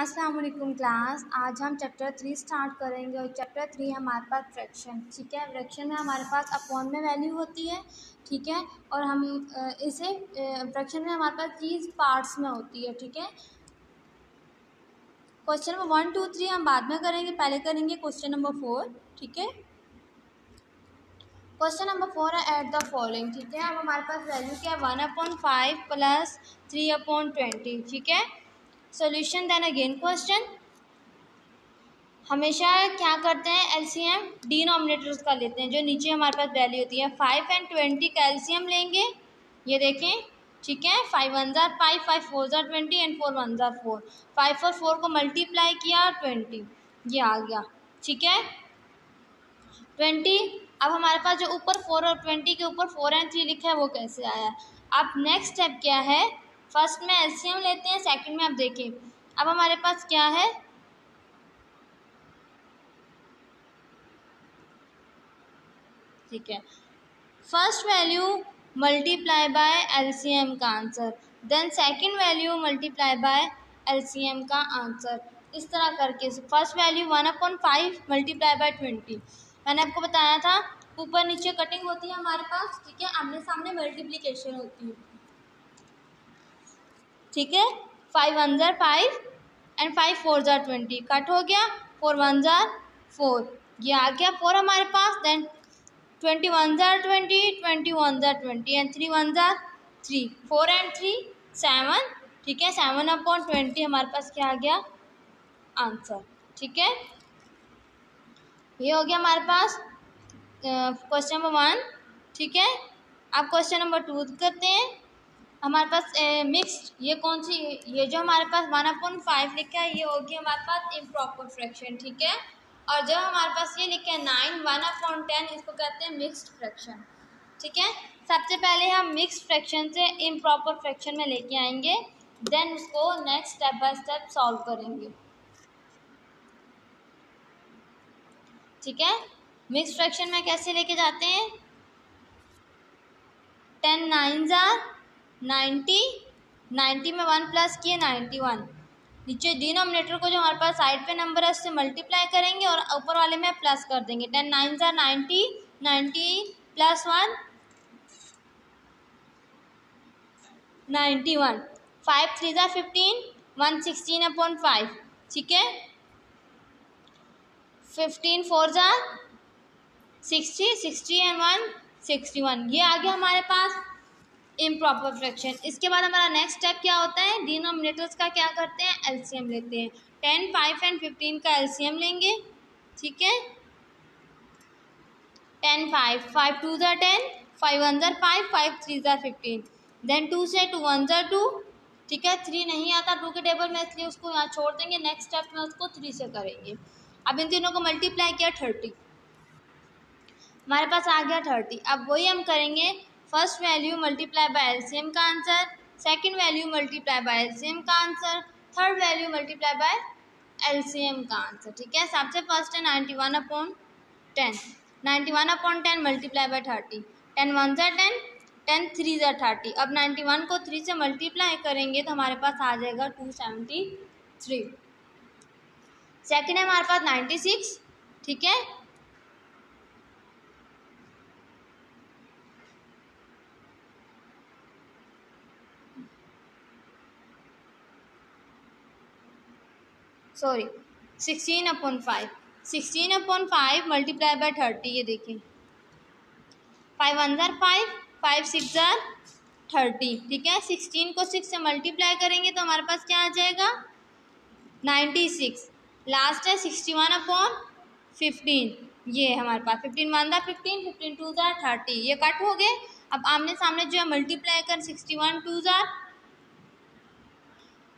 अस्सलाम वालेकुम क्लास। आज हम चैप्टर थ्री स्टार्ट करेंगे और चैप्टर थ्री हमारे पास फ्रैक्शन ठीक है? फ्रैक्शन में हमारे पास अपॉन में वैल्यू होती है, ठीक है? और हम इसे फ्रैक्शन में हमारे पास तीस पार्ट्स में होती है, ठीक है? Question number one two three हम बाद में करेंगे, पहले करेंगे क्वेश्चन नंबर फोर ठीक है? क्वेश्चन नंबर फोर है एट द फॉलोइंग ठीक है? अब हमारे पास वैल्यू क्या है? One upon five plus three upon twenty ठीक है? सोल्यूशन देन अगेन क्वेश्चन हमेशा क्या करते हैं? एलसीएम डिनोमिनेटर्स का लेते हैं, जो नीचे हमारे पास वैल्यू होती है। फाइव एंड ट्वेंटी का एलसीएम लेंगे। ये देखें, ठीक है? Five one tsar five five four tsar twenty and four one tsar four five और फोर को मल्टीप्लाई किया ट्वेंटी ये आ गया, ठीक है? ट्वेंटी अब हमारे पास जो ऊपर फोर और ट्वेंटी के ऊपर फोर एंड थ्री लिखा है, वो कैसे आया? अब नेक्स्ट स्टेप क्या है? फ़र्स्ट में एलसीएम लेते हैं, सेकंड में आप देखें। अब हमारे पास क्या है? ठीक है। First value multiply by LCM का answer. Then second value multiply by LCM का आंसर। इस तरह करके। First value one upon five multiply by twenty. मैंने आपको बताया था, ऊपर नीचे कटिंग होती है हमारे पास, ठीक है? आमने सामने मल्टीप्लीकेशन होती है। ठीक है? Five one tsar five and five four tsar twenty cut हो गया. फोर वन ज़ार फोर ये आ गया फोर हमारे पास. देन ट्वेंटी वन ज़ार ट्वेंटी ट्वेंटी वन ज़ार twenty and three one tsar three four and three seven ठीक है? सेवन अपॉन ट्वेंटी हमारे पास क्या आ गया? आंसर ठीक है? ये हो गया हमारे पास क्वेश्चन नंबर वन ठीक है? अब क्वेश्चन नंबर टू करते हैं. हमारे पास मिक्स्ड ये कौन सी, ये जो हमारे पास वन अपॉइंट फाइव लिखा है, ये होगी हमारे पास इम्प्रॉपर फ्रैक्शन ठीक है? और जो हमारे पास ये लिखा है नाइन वन अपॉइंट टेन इसको कहते हैं मिक्स्ड फ्रैक्शन ठीक है? सबसे पहले हम मिक्स फ्रैक्शन से इम्प्रॉपर फ्रैक्शन में लेके आएँगे देन उसको next step by step solve करेंगे। ठीक है? मिक्स फ्रैक्शन में कैसे लेके जाते हैं? टेन नाइन जार नाइन्टी नाइन्टी में वन प्लस किए नाइन्टी वन। नीचे डिनोमिनेटर को जो हमारे पास साइड पे नंबर है, उससे मल्टीप्लाई करेंगे और ऊपर वाले में प्लस कर देंगे। टेन, नाइन ज़ार ninety ninety plus one, ninety one. Five, three ज़ार fifteen, one sixteen upon five. ठीक है? Fifteen, four tsar sixty sixty and one sixty one. ये आ गया हमारे पास। इम्प्रॉपर फ्रैक्शन इसके बाद हमारा नेक्स्ट स्टेप क्या होता है? डिनोमिनेटर्स का क्या करते हैं? एलसीएम लेते हैं। टेन फाइव एंड फिफ्टीन का एलसीएम लेंगे। ठीक है? टेन फाइव फाइव टू ज़ार टेन फाइव वन ज़ार फाइव फाइव थ्री ज़ार फिफ्टीन देन टू से टू वन ज़ार टू ठीक है? थ्री नहीं आता टू के टेबल में, इसलिए उसको यहाँ छोड़ देंगे। नेक्स्ट स्टेप में उसको थ्री से करेंगे। अब इन तीनों को मल्टीप्लाई किया थर्टी हमारे पास आ गया थर्टी अब वही हम करेंगे first value multiply by LCM का answer, second value multiply by LCM का answer, third value multiply by LCM का आंसर, ठीक है? सबसे फ़र्स्ट है ninety one upon ten ninety one upon ten multiply by thirty ten one ज़ा ten ten three ज़ा thirty अब ninety one को थ्री से मल्टीप्लाई करेंगे तो हमारे पास आ जाएगा टू सेवेंटी थ्री सेकेंड है हमारे पास नाइन्टी सिक्स ठीक है? Sorry sixteen upon five sixteen upon five multiply by thirty ये देखिए फाइव वन ज़ार फाइव फाइव सिक्स ज़ार थर्टी ठीक है? सिक्सटीन को सिक्स से मल्टीप्लाई करेंगे तो हमारे पास क्या आ जाएगा? नाइन्टी सिक्स लास्ट है सिक्सटी वन अपॉन फिफ्टीन ये हमारे पास। फिफ्टीन वन ज़ार फिफ्टीन फिफ्टीन टू ज़ार थर्टी ये कट हो गए। अब आमने सामने जो है मल्टीप्लाई कर सिक्सटी वन टू ज़ार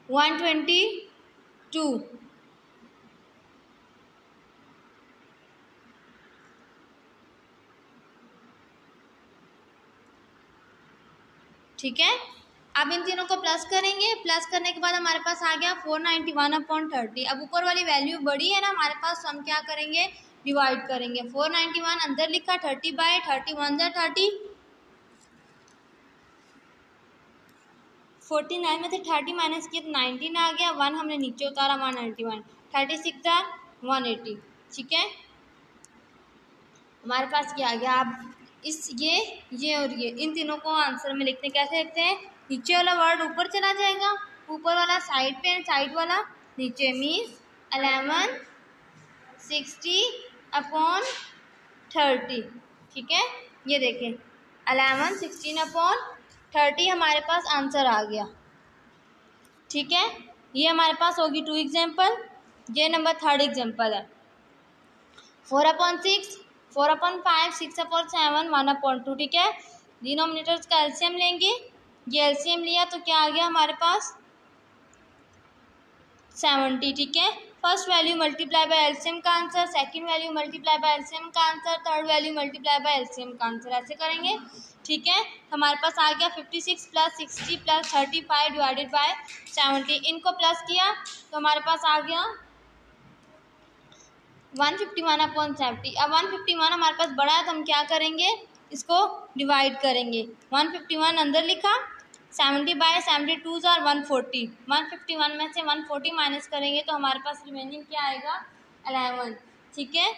वन ट्वेंटी टू ठीक है? अब इन तीनों को प्लस करेंगे। प्लस करने के बाद हमारे पास आ गया four ninety one upon thirty अब ऊपर वाली वैल्यू बड़ी है ना, हमारे पास तो हम क्या करेंगे? डिवाइड करेंगे। फोर नाइन्टी वन अंदर लिखा थर्टी बाई थर्टी वन ज़ा थर्टी फोर्टी नाइन में से थर्टी माइनस किया तो नाइनटीन आ गया। वन हमने नीचे उतारा one ninety one thirty six are one eighty ठीक है? हमारे पास क्या आ गया? आप इस ये ये और ये, इन तीनों को आंसर में लिखते कैसे लिखते हैं? नीचे वाला वर्ड ऊपर चला जाएगा। ऊपर वाला साइड पे साइड वाला, नीचे means eleven sixty upon thirty ठीक है? ये देखें। अलेवन सिक्सटीन अपॉन थर्टी हमारे पास आंसर आ गया। ठीक है? ये हमारे पास होगी टू एग्ज़ाम्पल ये नंबर थर्ड एग्ज़ाम्पल है। Four upon six four upon five, six upon seven, one upon two, ठीक है? डिनोमिनेटर्स का एल्शियम लेंगे। ये एल्शियम लिया तो क्या आ गया हमारे पास? सेवेंटी, ठीक है? First value multiply by LCM का answer, second value multiply by LCM का answer, third value multiply by LCM का आंसर, ऐसे करेंगे, ठीक है? हमारे पास आ गया fifty six plus sixty plus thirty five divided by seventy. इनको प्लस किया तो हमारे पास आ गया one fifty one upon seventy. अब वन फिफ्टी वन हमारे पास बड़ा है तो हम क्या करेंगे? इसको डिवाइड करेंगे। वन फिफ्टी वन अंदर लिखा, seventy by seventy two tsar one forty. One fifty one में से वन फोर्टी माइनस करेंगे तो हमारे पास रिमेनिंग क्या आएगा? अलेवन ठीक है?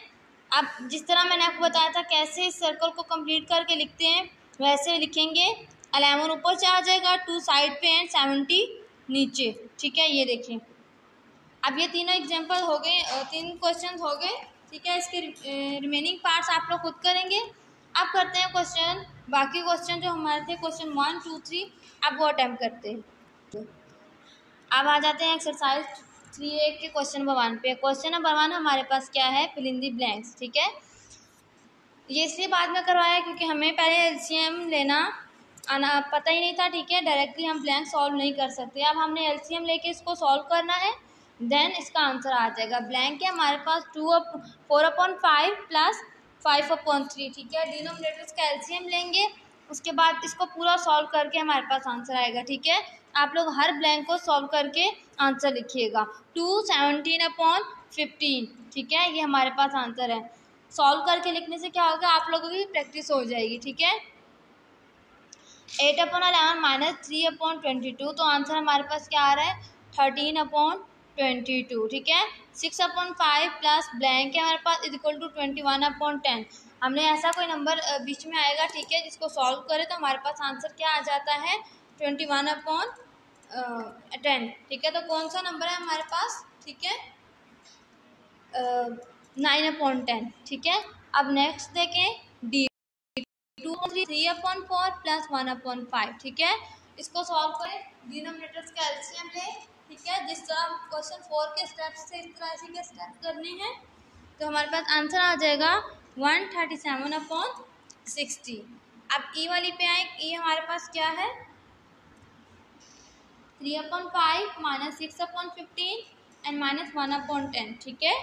अब जिस तरह मैंने आपको बताया था कैसे इस सर्कल को कंप्लीट करके लिखते हैं, वैसे लिखेंगे। अलेवन ऊपर से आ जाएगा टू साइड पे एंड सेवेंटी नीचे। ठीक है? ये देखिए अब ये तीनों एग्ज़ाम्पल हो गए तीन क्वेश्चन हो गए, ठीक है? इसके रिमेनिंग पार्ट्स आप लोग खुद करेंगे। अब करते हैं क्वेश्चन बाकी क्वेश्चन जो हमारे थे क्वेश्चन वन टू थ्री अब वो अटैम्प्ट करते हैं। अब आ जाते हैं एक्सरसाइज थ्री ए के क्वेश्चन नंबर वन पे। क्वेश्चन नंबर वन हमारे पास क्या है? फिलिंदी ब्लैंक्स ठीक है? ये इसलिए बाद में करवाया क्योंकि हमें पहले एलसीएम लेना आना पता ही नहीं था, ठीक है? डायरेक्टली हम ब्लैंक सॉल्व नहीं कर सकते। अब हमने एलसीएम लेके इसको सॉल्व करना है। देन इसका आंसर आ जाएगा। ब्लैंक है हमारे पास two up four upon five plus five upon three ठीक है? डिनोमिनेटर्स का एल्शियम लेंगे। उसके बाद इसको पूरा सॉल्व करके हमारे पास आंसर आएगा, ठीक है? आप लोग हर ब्लैंक को सॉल्व करके आंसर लिखिएगा। टू सेवनटीन अपॉन फिफ्टीन ठीक है? ये हमारे पास आंसर है। सॉल्व करके लिखने से क्या होगा? आप लोगों की प्रैक्टिस हो जाएगी, ठीक है? Eight upon eleven minus three upon twenty two तो आंसर हमारे पास क्या आ रहा है? थर्टीन अपॉन ट्वेंटी टू ठीक है? Six upon five plus blank है हमारे पास is equal to twenty one upon ten हमने ऐसा कोई नंबर बीच में आएगा, ठीक है? जिसको सॉल्व करें तो हमारे पास आंसर क्या आ जाता है? ट्वेंटी वन अपॉन टेन ठीक है? तो कौन सा नंबर है हमारे पास? ठीक है? नाइन अपॉन टेन ठीक है? अब नेक्स्ट देखें. D two three three upon four plus one upon five ठीक है? इसको सॉल्व करें. डिनोमिनेटर्स का एलसीएम लें. ठीक है, जिस तरह क्वेश्चन फोर के स्टेप्स से इस तरह ऐसे के स्टेप करने हैं तो हमारे पास आंसर आ जाएगा one thirty seven upon sixty अब ई e वाली पे आए ई e हमारे पास क्या है? Three upon five minus six upon fifteen and minus one upon ten ठीक है?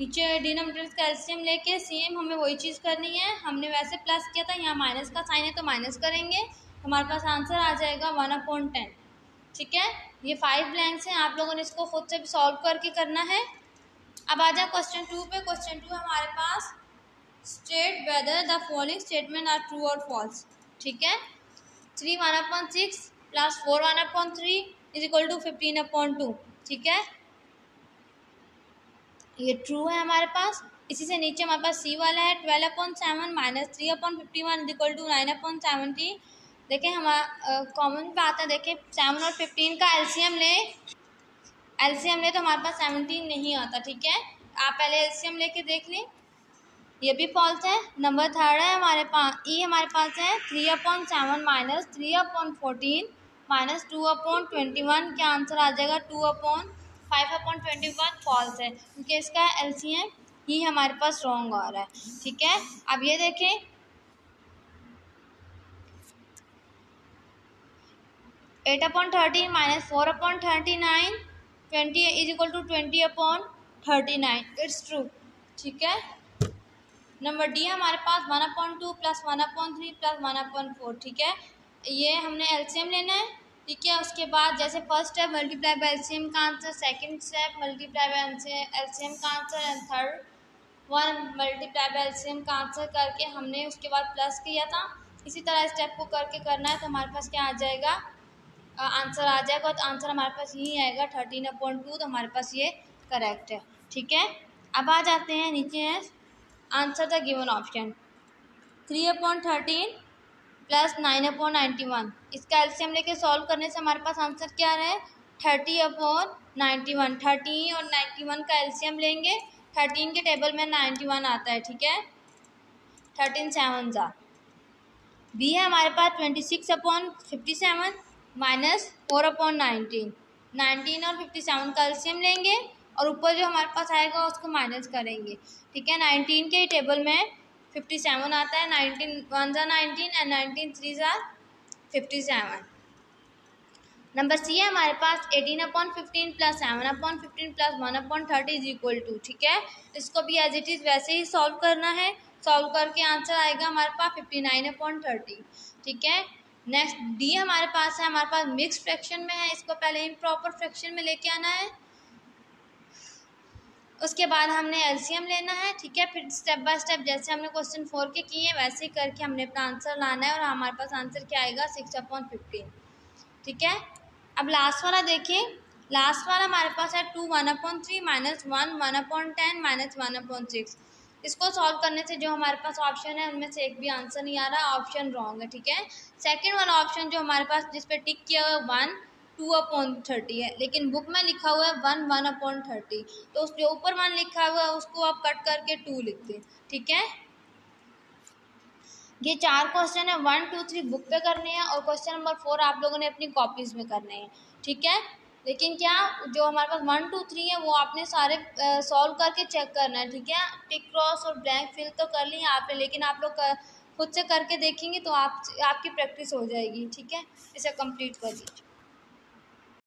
नीचे डिनोमिनेटर कैल्शियम लेके सेम हमें वही चीज़ करनी है। हमने वैसे प्लस किया था, यहाँ माइनस का साइन है तो माइनस करेंगे। हमारे पास आंसर आ जाएगा वन अपॉन टेन ठीक है? ये फाइव ब्लैंक्स हैं। आप लोगों ने इसको खुद से भी सॉल्व करके करना है। अब आ जाए क्वेश्चन टू पे। क्वेश्चन टू हमारे पास state whether the following statement are true और फॉल्स ठीक है? Three one upon six plus four one upon three is equal to fifteen upon two ठीक है? ये ट्रू है हमारे पास। इसी से नीचे हमारे पास सी वाला है। Twelve upon seven minus three upon fifty one is equal to nine upon seventy देखें हमारा कॉमन बात है, देखें सेवन और फिफ्टीन का एलसीएम लें। एलसीएम लें तो हमारे पास सेवनटीन नहीं आता, ठीक है? आप पहले एलसीएम लेके देख लें। ये भी फॉल्स है। नंबर थर्ड है हमारे पास ई e हमारे पास है। Three upon seven minus three upon fourteen minus two upon twenty one क्या आंसर आ जाएगा? Two upon five upon twenty one false है। क्योंकि इसका एलसीएम ही हमारे पास रॉन्ग आ रहा है, ठीक है? अब ये देखें eight upon thirteen minus four upon thirty nine, twenty is equal to twenty upon thirty nine. It's true ठीक है? नंबर डी हमारे पास one upon two plus one upon three plus one upon four ठीक है? ये हमने LCM लेना है। ठीक है? उसके बाद जैसे first step multiply by LCM का answer second step multiply by LCM का answer and third one multiply by LCM का आंसर करके हमने उसके बाद प्लस किया था। इसी तरह स्टेप को करके करना है तो हमारे पास क्या आ जाएगा? आंसर आ जाएगा तो आंसर हमारे पास यही आएगा थर्टीन अपॉइंट टू तो हमारे पास ये करेक्ट है। ठीक है? अब आ जाते हैं नीचे है। Answer the given option three upon thirteen plus nine upon ninety one इसका एल्सियम लेके सॉल्व करने से हमारे पास आंसर क्या रहे? Thirty upon ninety one thirteen और नाइन्टी वन का एल्सियम लेंगे। थर्टीन के टेबल में नाइन्टी वन आता है, ठीक है? थर्टीन सेवन ज़ा। बी है हमारे पास twenty six upon fifty seven minus four upon nineteen. Nineteen और फिफ्टी सेवन का एल्सियम लेंगे और ऊपर जो हमारे पास आएगा उसको माइनस करेंगे। ठीक है? नाइनटीन के टेबल में फिफ्टी सेवन आता है। नाइनटीन वन ज़ा नाइनटीन एंड नाइनटीन थ्री ज़ा फिफ्टी सेवन नंबर सी है हमारे पास eighteen upon fifteen plus seven upon fifteen plus one upon thirty is equal to ठीक है? इसको भी एज इट इज़ वैसे ही सॉल्व करना है। सॉल्व करके आंसर आएगा हमारे पास फिफ्टी नाइन अपॉन थर्टी ठीक है? नेक्स्ट डी हमारे पास है, हमारे पास मिक्स फ्रैक्शन में है, इसको पहले इम्प्रॉपर फ्रैक्शन में लेके आना है। उसके बाद हमने एलसीएम लेना है, ठीक है? फिर स्टेप बाय स्टेप जैसे हमने क्वेश्चन फोर के किए हैं वैसे ही करके हमने अपना आंसर लाना है और हमारे पास आंसर क्या आएगा? सिक्स अपॉन फिफ्टीन ठीक है? अब लास्ट वाला देखिए। लास्ट वाला हमारे पास है two one upon three minus one one upon ten minus one upon six इसको सॉल्व करने से जो हमारे पास ऑप्शन है, उनमें से एक भी आंसर नहीं आ रहा ऑप्शन रॉन्ग है, ठीक है? सेकेंड वाला ऑप्शन जो हमारे पास, जिस पे टिक किया हुआ है वन टू अपॉन थर्टी है। लेकिन बुक में लिखा हुआ है वन वन अपॉन थर्टी तो उस जो ऊपर वन लिखा हुआ है, उसको आप कट करके टू लिख दें ठीक है? ये चार क्वेश्चन है वन टू थ्री बुक पे करने हैं और क्वेश्चन नंबर फोर आप लोगों ने अपनी कॉपीज में करने हैं, ठीक है? लेकिन क्या जो हमारे पास वन टू थ्री है, वो आपने सारे सॉल्व करके चेक करना है, ठीक है? टिक क्रॉस और ब्लैंक फिल तो कर ली आपने, लेकिन आप लोग खुद से करके देखेंगे तो आप, आपकी प्रैक्टिस हो जाएगी, ठीक है? इसे कंप्लीट कर दीजिए।